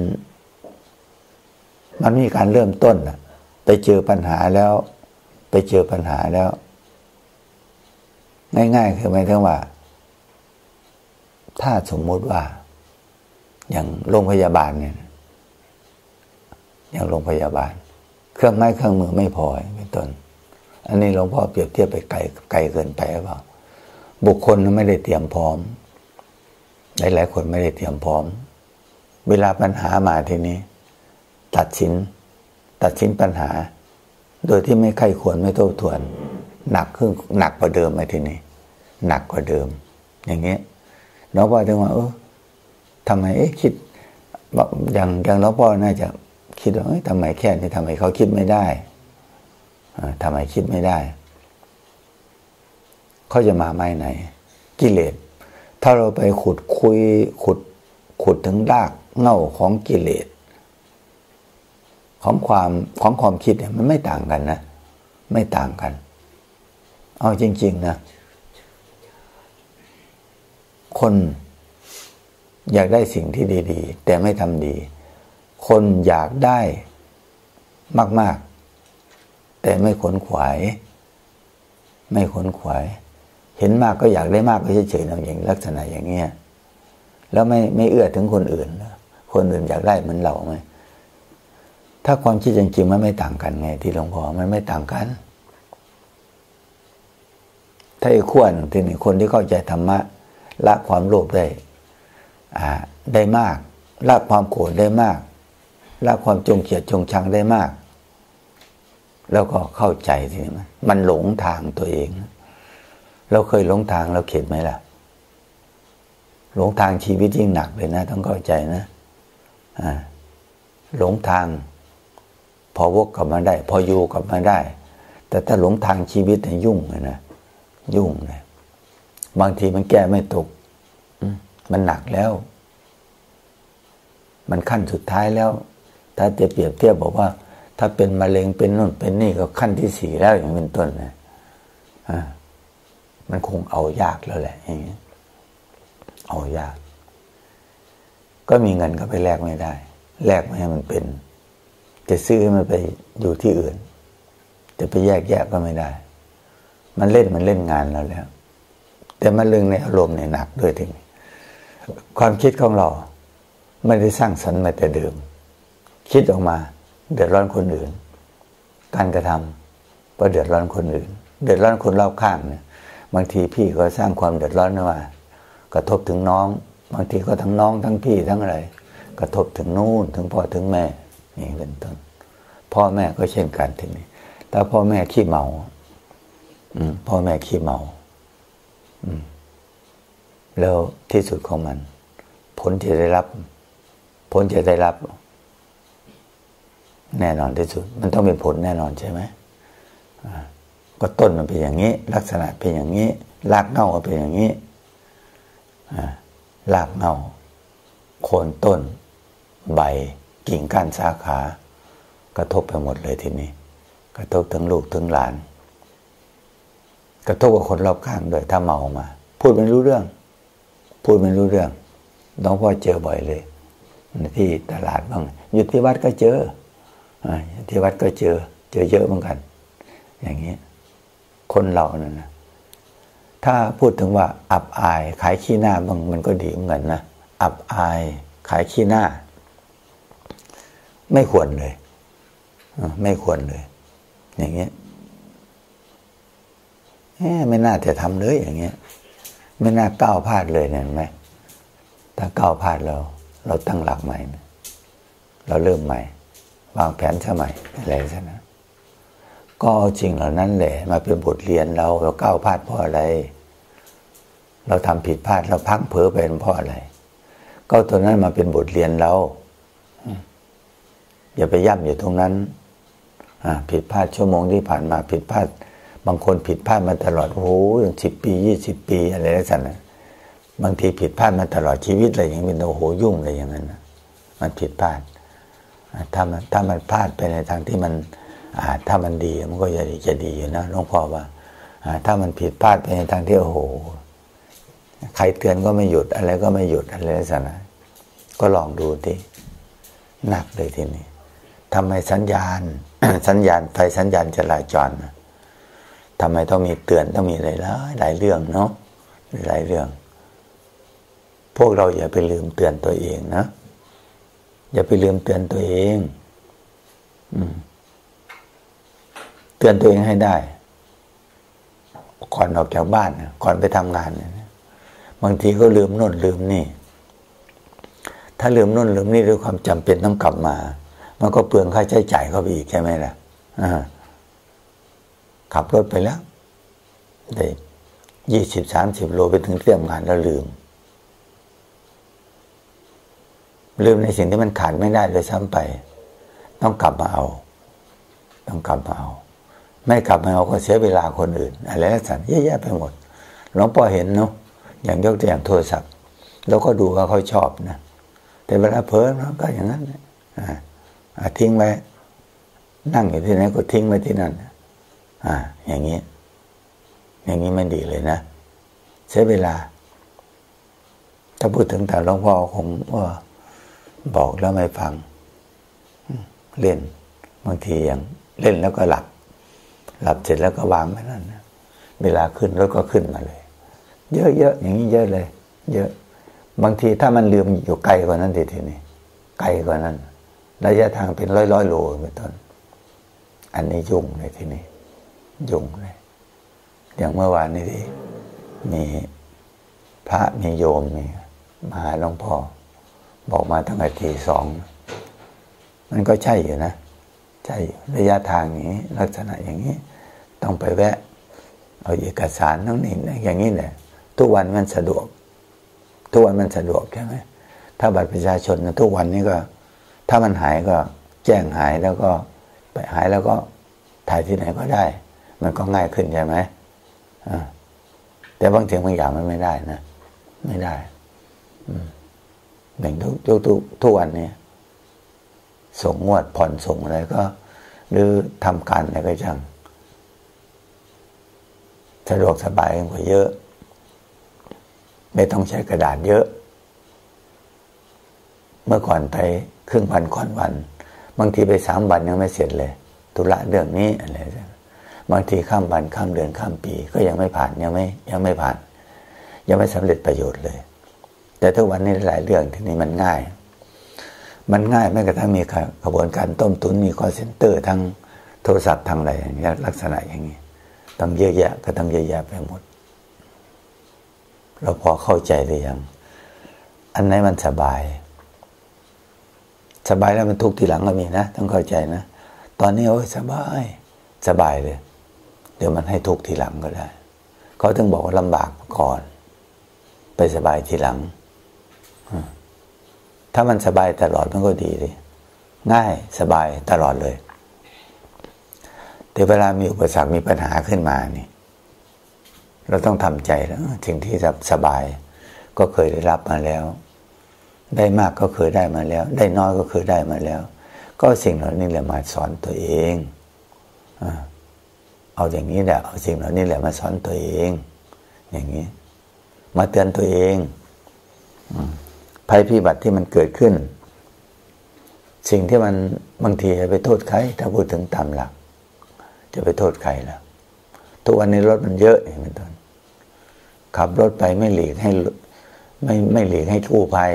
มันมีการเริ่มต้นอะไปเจอปัญหาแล้ว ไปเจอปัญหาแล้ว ง่ายๆคือหมายถึงว่า ถ้าสมมติว่า อย่างโรงพยาบาลเนี่ย อย่างโรงพยาบาล เครื่องไม้เครื่องมือไม่พอเป็นต้น อันนี้หลวงพ่อเปรียบเทียบไปไกลไกลเกินไปหรือเปล่า บุคคลไม่ได้เตรียมพร้อม หลาย ๆ คนไม่ได้เตรียมพร้อม เวลาปัญหามาทีนี้ ตัดสิน ตัดสินปัญหา โดยที่ไม่ใครควรไม่โต้ทวน หนักขึ้นหนักกว่าเดิมไหมทีนี้ หนักกว่าเดิม อย่างเงี้ย น้องพ่อถึงว่าเออทำไมเอ๊ะคิดอย่างอย่างน้องพ่อน่าจะคิดว่าเอ้ยทำไมแค่นี้ทำไมเขาคิดไม่ได้ทำไมคิดไม่ได้ เขาจะมาไม่ไหน กิเลส ถ้าเราไปขุดคุยขุด ขุดถึงรากเง่าของกิเลส ของความของความคิดเนี่ยมันไม่ต่างกันนะ ไม่ต่างกัน เอาจริง ๆ นะ คนอยากได้สิ่งที่ดีๆ แต่ไม่ทำดี คนอยากได้มาก ๆ แต่ไม่ขนขวาย ไม่ขนขวาย เห็นมากก็อยากได้มากก็เฉยๆอย่างลักษณะอย่างเงี้ยแล้วไม่ไม่เอื้อถึงคนอื่น คนอื่นอยากได้เหมือนเราไหมถ้าความคิดจริงๆมันไม่ต่างกันไง ที่หลวงพ่อมันไม่ต่างกัน ถ้าไอ้ขั้วหนึ่งที่นี่คนที่เข้าใจธรรมะ ละความโลภได้ได้มาก ละความโกรธได้มาก ละความจงเกลียดจงชังได้มาก แล้วก็เข้าใจทีนี้มันมันหลงทางตัวเอง เราเคยหลงทางเราเข็ดไหมล่ะ หลงทางชีวิตยิ่งหนักเลยนะ ต้องเข้าใจนะหลงทาง พอวกกลับมาได้ พออยู่กลับมาได้ แต่ถ้าหลงทางชีวิตเนี่ยยุ่งเลยนะยุ่งเลย บางทีมันแก้ไม่ตกมันหนักแล้ว มันขั้นสุดท้ายแล้ว ถ้าจะเปรียบเทียบบอกว่า ถ้าเป็นมะเร็งเป็นนู่นเป็นนี่ก็ขั้นที่สี่แล้วอย่างเป็นต้นนะอ่ามันคงเอายากแล้วแหละ อย่างนี้เอายาก ก็มีเงินก็ไปแลกไม่ได้ แลกไม่ให้มันเป็น จะซื้อมันไปอยู่ที่อื่น จะไปแยกแยกก็ไม่ได้ มันเล่นมันเล่นงานเราแล้ว แต่มันเรื่องในอารมณ์ในหนักด้วยถึงความคิดของเราไม่ได้สร้างสรรค์มาแต่เดิม คิดออกมา เดือดร้อนคนอื่น การกระทำก็เดือดร้อนคนอื่น เดือดร้อนคนรอบข้างเนี่ย บางทีพี่ก็สร้างความเดือดร้อนมากระทบถึงน้อง บางทีก็ทั้งน้องทั้งพี่ทั้งอะไร กระทบถึงนู่นถึงพ่อถึงแม่นี่เป็นต้นพ่อแม่ก็เช่นกันทีนี้ถ้าพ่อแม่ขี้เมา อืมพ่อแม่ขี้เมา แล้วที่สุดของมัน ผลที่ได้รับ ผลจะได้รับ แน่นอนที่สุด มันต้องเป็นผลแน่นอนใช่ไหมก็ต้นมันเป็นอย่างนี้ ลักษณะเป็นอย่างนี้รากเงาเป็นอย่างนี้รากเงาโคนต้น ใบ กิ่งก้านสาขากระทบไปหมดเลยทีนี้ กระทบถึงลูกถึงหลาน กระทบกับคนรอบข้างด้วยถ้าเมามา พูดไม่รู้เรื่อง พูดไม่รู้เรื่องน้องพ่อเจอบ่อยเลย ที่ตลาดบ้างอยู่ที่วัดก็เจอที่วัดก็เจอ เจอเยอะเหมือนกัน อย่างนี้ คนเราเนี่ยนะถ้าพูดถึงว่า อับอาย ขายขี้หน้าบางมันก็ดีเหมือนกันนะอับอาย ขายขี้หน้า ไม่ควรเลยไม่ควรเลย อย่างเงี้ย ไม่น่าจะทำเลยอย่างเงี้ย ไม่น่าก้าวพลาดเลยเนี่ยไหมถ้าก้าวพลาดเรา เราตั้งหลักใหม่ เราเริ่มใหม่ วางแผนสมัยอะไรซะนะก็เอาจริงเหล่านั้นแหละ มาเป็นบทเรียนเราเราก้าวพลาดเพราะอะไร เราทำผิดพลาดเราพักเผลอไปเพราะอะไร ก็ตัวนั้นมาเป็นบทเรียนเราอย่าไปย่ำอยู่ตรงนั้นผิดพลาดชั่วโมงที่ผ่านมาผิดพลาด บางคนผิดพลาดมาตลอด โอ้โหอย่างสิบปียี่สิบปีอะไรนั่นนะบางทีผิดพลาดมาตลอดชีวิตอะไรอย่างนี้โอ้โหยุ่งอะไรอย่างนั้นมันผิดพลาดถ้ามันถ้ามันพลาดไปในทางที่มันถ้ามันดีมันก็จะจะดีอยู่นะหลวงพ่อว่าถ้ามันผิดพลาดไปในทางที่โอ้โห ใครเตือนก็ไม่หยุดอะไรก็ไม่หยุดอะไรสักนะก็ลองดูทีหนักเลยทีนี้ทำไมสัญญาณ สัญญาณไฟสัญญาณจราจร ทำไมต้องมีเตือนต้องมีอะไรหลายหลายเรื่องเนาะหลายเรื่อง พวกเราอย่าไปลืมเตือนตัวเองนะ อย่าไปลืมเตือนตัวเองอืมเตือนตัวเองให้ได้ ก่อนออกจากบ้านก่อนไปทำงานบางทีก็ลืมโน่นลืมนี่ ถ้าลืมโน่นลืมนี่ด้วยความจำเป็นต้องกลับมา มันก็เปลืองค่าใช้จ่ายเข้าไปอีกใช่ไหมล่ะอ่า ขับรถไปแล้วได้ยี่สิบสามสิบโลไปถึงเที่ยงงานแล้วลืม ลืมในสิ่งที่มันขาดไม่ได้เลยซ้ำไป ต้องกลับมาเอา ต้องกลับมาเอา ไม่กลับมาเอาก็เสียเวลาคนอื่น อะไรนักเยอะแยะไปหมดหลวงพ่อเห็นเนาะอย่างยกตัวอย่างโทรศัพท์เราก็ดูว่าเขาชอบนะ แต่เวลาเพ้อเราก็อย่างนั้นอ่าทิ้งไว้ นั่งอยู่ที่ไหนก็ทิ้งไว้ที่นั่น อ่า อย่างนี้ อย่างนี้ไม่ดีเลยนะเสียเวลา ถ้าพูดถึงแต่หลวงพ่อคงว่าบอกแล้วไม่ฟัง เล่น บางทีอย่างเล่นแล้วก็หลับ หลับเสร็จแล้วก็วางไว้นั่นนะเวลาขึ้นรถก็ขึ้นมาเลย เยอะๆอย่างนี้เยอะเลย เยอะ บางทีถ้ามันลืมอยู่ไกลกว่านั้นทีทีนี้ไกลกว่านั้น ระยะทางเป็นร้อยร้อยโลเป็นต้น อันนี้ยุ่งเลยทีนี้ ยุ่งเลยอย่างเมื่อวานนี้ที่มีพระมีโยมมีมาหลวงพ่อบอกมาตั้งแต่ทีสอง มันก็ใช่อยู่นะ ใช่ระยะทางนี้ลักษณะอย่างนี้ ต้องไปแวะ เอาเอกสารน้องนี่อย่างนี้แหละทุกวันมันสะดวก ทุกวันมันสะดวกใช่ไหมถ้าบัตรประชาชนนะทุกวันนี้ก็ ถ้ามันหายก็แจ้งหายแล้วก็ ไปหายแล้วก็ถ่ายที่ไหนก็ได้ มันก็ง่ายขึ้นใช่ไหมแต่บางสิ่งบางอย่างมันไม่ได้นะไม่ได้อย่างทุกทุกทุกทุกวันนี้ส่งงวดผ่อนส่งอะไรก็ หรือทำการอะไรก็จังสะดวกสบายกว่าเยอะ ไม่ต้องใช้กระดาษเยอะ เมื่อก่อนไปครึ่งวันก่อนวัน บางทีไปสามวันยังไม่เสร็จเลย ธุระเรื่องนี้อะไร บางทีข้ามวันข้ามเดือนข้ามปี ก็ยังไม่ผ่านยังไม่ยังไม่ผ่าน ยังไม่สำเร็จประโยชน์เลย แต่ทุกวันนี้หลายเรื่องที่นี่มันง่าย มันง่ายแม้กระทั่งมีกระบวนการต้มตุนมีคอเซ็นเตอร์ทั้งโทรศัพท์ทางอะไรอย่างเงี้ยลักษณะอย่างนี้ต้องเยอะแยะก็ต้องเยอะแยะไปหมด เราพอเข้าใจหรือยัง อันไหนมันสบาย สบายแล้วมันทุกข์ทีหลังก็มีนะ ต้องเข้าใจนะ ตอนนี้โอ้ยสบาย สบายเลย เดี๋ยวมันให้ทุกทีหลังก็ได้เขาถึงบอกว่าลำบากก่อน ไปสบายทีหลัง ถ้ามันสบายตลอดมันก็ดีเลยง่ายสบายตลอดเลย แต่เวลามีอุปสรรคมีปัญหาขึ้นมานี่ เราต้องทำใจแล้วสิ่งที่สบาย ก็เคยได้รับมาแล้ว ได้มากก็เคยได้มาแล้ว ได้น้อยก็เคยได้มาแล้ว ก็สิ่งเหล่านี้แหละมาสอนตัวเองอ่า เอาอย่างนี้แหละเอาสิ่งเหล่านี้แหละมาสอนตัวเอง อย่างนี้ มาเตือนตัวเองภัยพิบัติที่มันเกิดขึ้น สิ่งที่มันบางทีจะไปโทษใคร ถ้าพูดถึงตามหลัก จะไปโทษใครล่ะทุกวันนี้รถมันเยอะอย่างเป็นต้นขับรถไปไม่หลีกให้ไม่ไม่หลีกให้กู้ภัย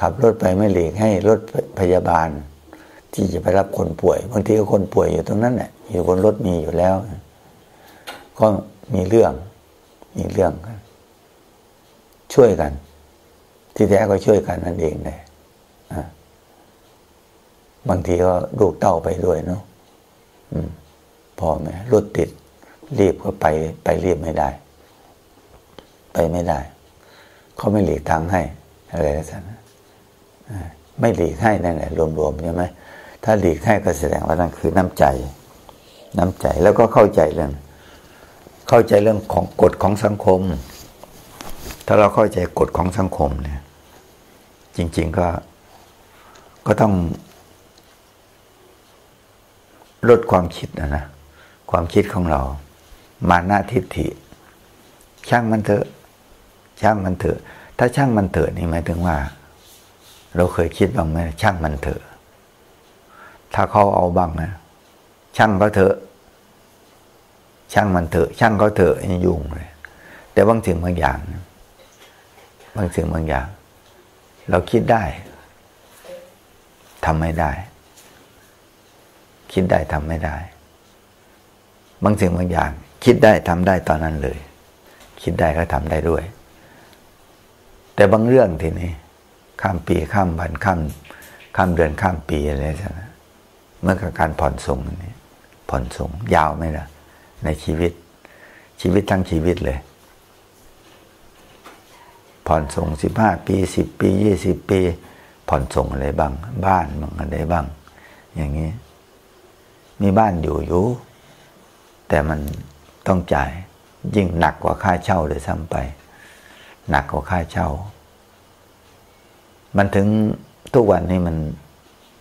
ขับรถไปไม่หลีกให้รถพยาบาล ที่จะไปรับคนป่วย บางทีก็คนป่วยอยู่ตรงนั้นแหละ อยู่บนรถมีอยู่แล้ว ก็มีเรื่อง มีเรื่องกัน ช่วยกัน ที่แท้ก็ช่วยกันนั่นเองเลยบางทีก็ลูกเต้าไปด้วยเนาะพ่อแม่รถติด รีบก็ไป ไปรีบไม่ได้ ไปไม่ได้ เขาไม่หลีกทางให้ อะไรสักไม่หลีกให้นั่นแหละรวมๆใช่ไหมถ้าหลีกให้ก็แสดงว่านั่นคือน้ำใจ น้ำใจแล้วก็เข้าใจเรื่อง เข้าใจเรื่องของกฎของสังคม ถ้าเราเข้าใจกฎของสังคมเนี่ย จริง ๆก็ก็ต้อง ลดความคิดนะนะความคิดของเรา มาหน้าทิฏฐิ ช่างมันเถอะ ช่างมันเถอะ ถ้าช่างมันเถอะนี่หมายถึงว่า เราเคยคิดบ้างไหมช่างมันเถอะ ถ้าเขาเอาบ้างนะ ช่างก็เถอะ ช่างมันเถอะ ช่างก็เถอะยุ่งเลยแต่บางสิ่งบางอย่าง บางสิ่งบางอย่าง เราคิดได้ทำไม่ได้ คิดได้ทำไม่ได้ บางสิ่งบางอย่าง คิดได้ทำได้ตอนนั้นเลย คิดได้ก็ทำได้ด้วย แต่บางเรื่องทีนี้ ข้ามปีข้ามวันข้ามข้ามเดือนข้ามปีอะไรสักเมื่อกับการผ่อนส่งนี่ ผ่อนส่งยาวไหมล่ะ ในชีวิต ชีวิตทั้งชีวิตเลย ผ่อนส่งสิบห้าปีสิบปียี่สิบปี ผ่อนส่งอะไรบ้าง บ้านบ้างอะไรบ้าง อย่างนี้ มีบ้านอยู่อยู่ แต่มันต้องจ่ายยิ่งหนักกว่าค่าเช่าเลยซ้ำไป หนักกว่าค่าเช่า มันถึงทุกวันนี้มัน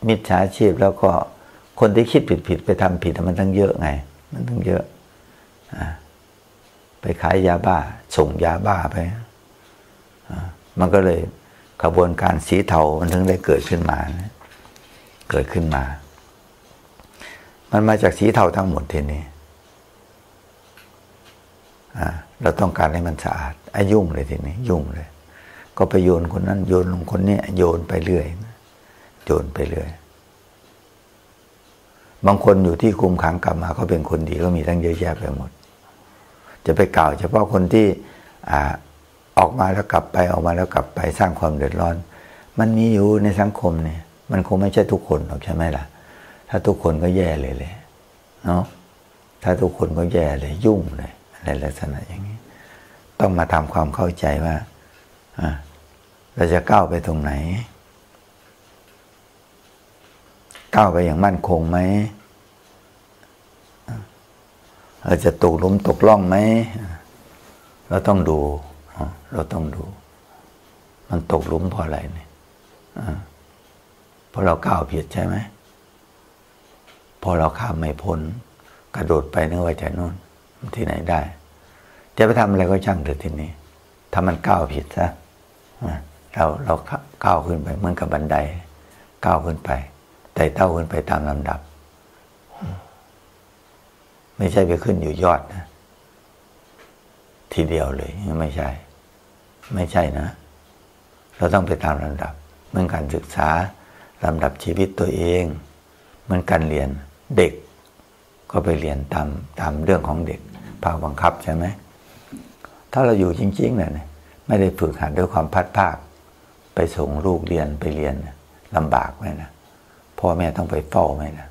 มิจฉาชีพแล้วก็ คนที่คิดผิดผิดไปทำผิดมันทั้งเยอะไง มันทั้งเยอะอไปขายยาบ้า ส่งยาบ้าไปมันก็เลยขบวนการสีเทามันถึงได้เกิดขึ้นมาเกิดขึ้นมา มันมาจากสีเทาทั้งหมดทีนี้เราต้องการให้มันสะอาดอายุ่งเลยทีนี้ ยุ่งเลย ก็ไปโยนคนนั้น โยนลงคนนี้โยนไปเรื่อย โยนไปเรื่อย บางคนอยู่ที่คุมขังกลับมาก็เป็นคนดีก็มีทั้งเยอะแยะไปหมด จะไปกล่าวเฉพาะคนที่อ่าออกมาแล้วกลับไปออกมาแล้วกลับไปสร้างความเดือดร้อน มันมีอยู่ในสังคมเนี่ย มันคงไม่ใช่ทุกคนหรอกใช่ไหมล่ะ ถ้าทุกคนก็แย่เลยเลยเนาะถ้าทุกคนก็แย่เลยยุ่งเลยอะไรลักษณะอย่างนี้ ต้องมาทำความเข้าใจว่าเราจะก้าวไปตรงไหนก้าวไปอย่างมั่นคงไหม เราจะตกลุมตกล่องไหม เราต้องดู เราต้องดู มันตกลุมเพราะอะไรเนี่ยเพราะเราก้าวผิดใช่ไหมพอเราข้ามไม่พ้น กระโดดไปนึกว่าจะนู่นที่ไหนได้ จะไปทำอะไรก็ช่างเถอะทีนี้ถ้ามันก้าวผิดซะเราเราก้าวขึ้นไปเหมือนกับบันไดก้าวขึ้นไปไต่เต้าขึ้นไปตามลำดับ ไม่ใช่ไปขึ้นอยู่ยอดนะ ทีเดียวเลยไม่ใช่ ไม่ใช่นะ เราต้องไปตามลำดับเมือนการศึกษาลำดับชีวิตตัวเองเหมือนการเรียนเด็ก ก็ไปเรียนตามตามเรื่องของเด็กภาคบังคับใช่ไหมถ้าเราอยู่จริงๆเนี่ยไม่ได้ฝึกหัดด้วยความพัดภาค ไปส่งลูกเรียนไปเรียนลำบากไหมนะพ่อแม่ต้องไปเฝ้าไหมนะ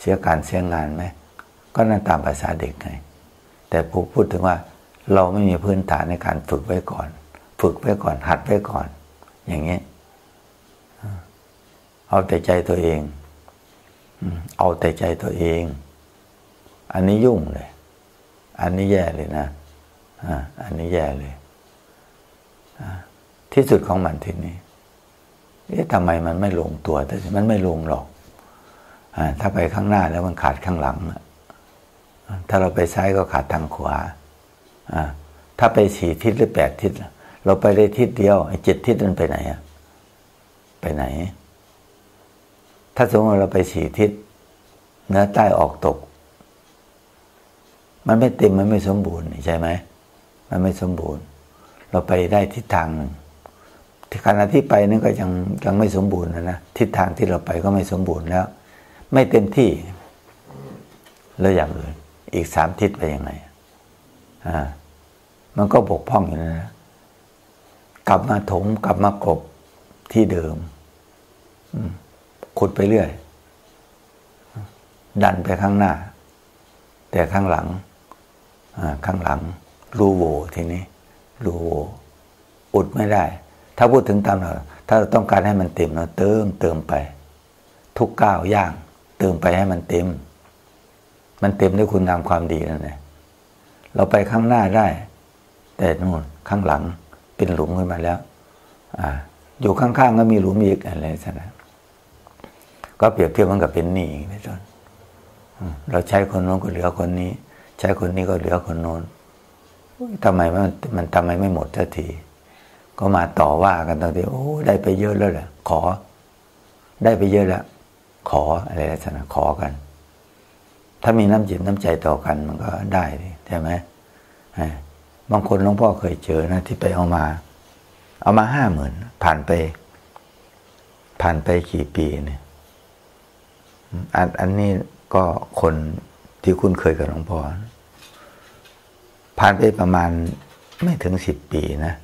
เสียการเสียงานไหม ก็นั่นตามภาษาเด็กไง แต่ผมพูดถึงว่าเราไม่มีพื้นฐานในการฝึกไว้ก่อน ฝึกไว้ก่อน หัดไว้ก่อน อย่างนี้เอาแต่ใจตัวเอง เอาแต่ใจตัวเอง อันนี้ยุ่งเลย อันนี้แย่เลยนะอันนี้แย่เลย ที่สุดของมันทีนี้เอ๊ะทำไมมันไม่ลงตัวแต่มันไม่ลงหรอกอถ้าไปข้างหน้าแล้วมันขาดข้างหลัง ถ้าเราไปซ้ายก็ขาดทางขวา ถ้าไปสี่ทิศหรือแปดทิศ เราไปได้ทิศเดียวไอ้เจ็ดทิศมันไปไหนอะไปไหน ถ้าสมมติเราไปสี่ทิศเนื้อใต้ออกตก มันไม่เต็มมันไม่สมบูรณ์ใช่ไหมมันไม่สมบูรณ์ เราไปได้ทิศทางหนึ่งขณะที่ไปนั่นก็ยังยังไม่สมบูรณ์นะนะทิศทางที่เราไปก็ไม่สมบูรณ์แล้ว ไม่เต็มที่แล้วอย่างอื่น อีกสามทิศไปยังไงอ่ามันก็บกพร่องอยู่นะกลับมาถมกลับมากบที่เดิมขุดไปเรื่อย ดันไปข้างหน้า แต่ข้างหลังข้างหลัง รูโวทีนี้ รูโวอุดไม่ได้ ถ้าพูดถึงตามเราถ้าเราต้องการให้มันเต็มเราเติมเติมไป ทุกก้าวย่าง เติมไปให้มันเต็ม มันเต็มด้วยคุณงามความดีนั่นแหละเราไปข้างหน้าได้ แต่นู่นข้างหลังเป็นหลุมขึ้นมาแล้ว อ่า อยู่ข้างๆก็มีหลุมอีกอะไรสักนะก็เปรียบเทียบมันกับเป็นหนี้ไปจนเราใช้คนโน้นก็เหลือคนนี้ ใช้คนนี้ก็เหลือคนโน้นทำไมมันมันทำไมไม่หมดทันที ก็มาต่อว่ากันตอนที่โอ้ได้ไปเยอะแล้วแหละขอ ได้ไปเยอะแล้วขออะไรลักษณะขอกัน ถ้ามีน้ำจิตน้ำใจต่อกันมันก็ได้ใช่ไหมบางคนหลวงพ่อเคยเจอนะที่ไปเอามา เอามาห้าหมื่นผ่านไป ผ่านไปกี่ปีเนี่ยอันอันนี้ก็คนที่คุณเคยกับหลวงพ่อผ่านไปประมาณไม่ถึงสิบปีนะ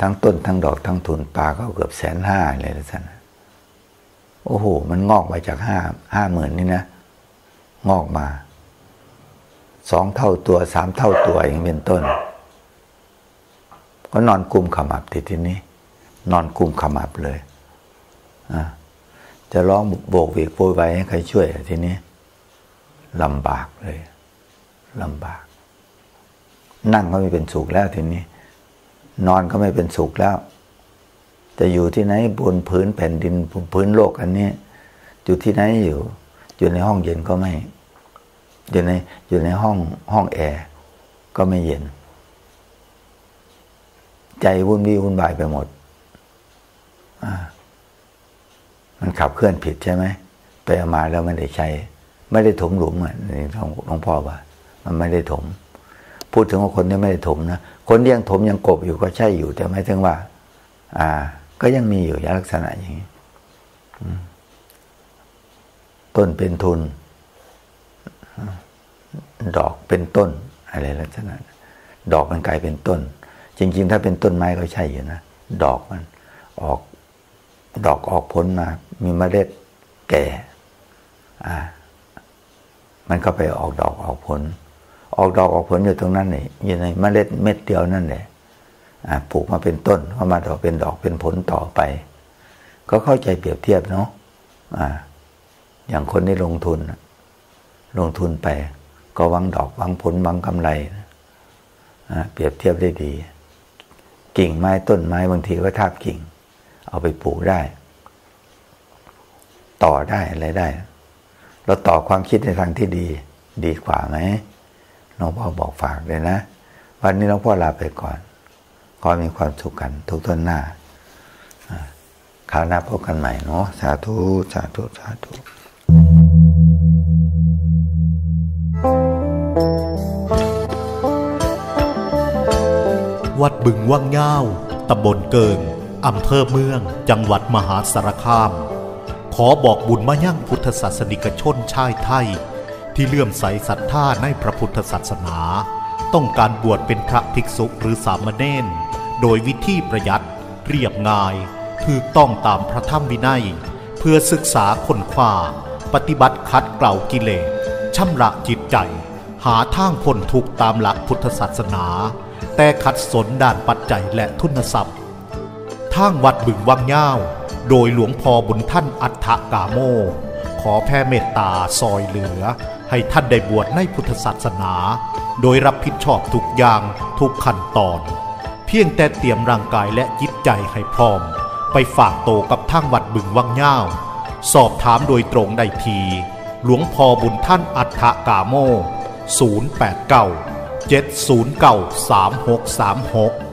ทั้งต้นทั้งดอกทั้งทุนปลาก็เกือบแสนห้าเลยท่าน โอ้โห มันงอกมาจากห้าห้าหมื่นนี่นะ งอกมาสองเท่าตัวสามเท่าตัวอย่างเป็นต้น ก็นอนกุมขมับทีทีนี้ นอนกุมขมับเลยอะจะร้องโบกเวกโวยวายให้ใครช่วยทีนี้ลำบากเลยลำบาก นั่งก็ไม่เป็นสุขแล้วทีนี้ นอนก็ไม่เป็นสุขแล้ว จะอยู่ที่ไหนบนพื้นแผ่นดินพื้นโลกอันนี้อยู่ที่ไหนอยู่ อยู่ในห้องเย็นก็ไม่ อยู่ในอยู่ในห้องห้องแอร์ก็ไม่เย็น ใจวุ่นวี่วุ่นวายไปหมดมันขับเคลื่อนผิดใช่ไหมไปเอามาแล้วไม่ได้ใช้ ไม่ได้ถมหลุมอะนี่หลวงพ่อว่า มันไม่ได้ถม พูดถึงว่าคนที่ไม่ได้ถมนะคนยังถมยังกบอยู่ก็ใช่อยู่ แต่ไม่ถึงว่า อ่า ก็ยังมีอยู่ลักษณะอย่างนี้ต้นเป็นทุน ดอกเป็นต้น อะไรลักษณะ ดอกมันกลายเป็นต้น จริง ๆ ถ้าเป็นต้นไม้ก็ใช่อยู่นะ ดอกมัน ออก ดอกออกผลมา มีเมล็ดแก่ อ่า มันก็ไปออกดอกออกผล ออกดอกออกผลอยู่ตรงนั้นนี่อยู่ในเมล็ดเม็ดเดียวนั่นแหละ ปลูกมาเป็นต้นก็มาดอกเป็นดอกเป็นผลต่อไป ก็เข้าใจเปรียบเทียบเนาะอ่า อย่างคนที่ลงทุน ลงทุนไป ก็หวังดอกหวังผลหวังกำไรเปรียบเทียบได้ดี กิ่งไม้ต้นไม้บางทีก็ทาบกิ่ง เอาไปปลูกได้ ต่อได้อะไรได้ เราต่อความคิดในทางที่ดี ดีกว่าไหมหลวงพ่อบอกฝากเลยนะ วันนี้หลวงพ่อลาไปก่อน ขอมีความสุขกัน ทุกต้นหน้าคราวหน้าพบกันใหม่เนาะสาธุ สาธุ สาธุ วัดบึงว่างง่าตำบลเกิงอำเภอเมือง จังหวัดมหาสารคาม ขอบอกบุญมายั่งพุทธศาสนิกชนชายไทย ที่เลื่อมใสศรัทธาในพระพุทธศาสนา ต้องการบวชเป็นพระภิกษุหรือสามเณรโดยวิธีประหยัด เรียบง่ายถูกต้องตามพระธรรมวินัย เพื่อศึกษาค้นคว้าปฏิบัติคัดเกลากิเลสชำระจิตใจ หาทางพ้นทุกตามหลักพุทธศาสนา แต่ขัดสนด้านปัจจัยและทุนทรัพย์ทางวัดบึงวังย่าว โดยหลวงพ่อบุญท่านอัฏฐกาโม ขอแผ่เมตตาซอยเหลือ ให้ท่านได้บวชในพุทธศาสนา โดยรับผิดชอบทุกอย่างทุกขั้นตอน เพียงแต่เตรียมร่างกายและจิตใจให้พร้อม ไปฝากโตกับทางวัดบึงวังย่าสอบถามโดยตรงได้ที หลวงพ่อบุญท่านอัฏฐกาโม 089 709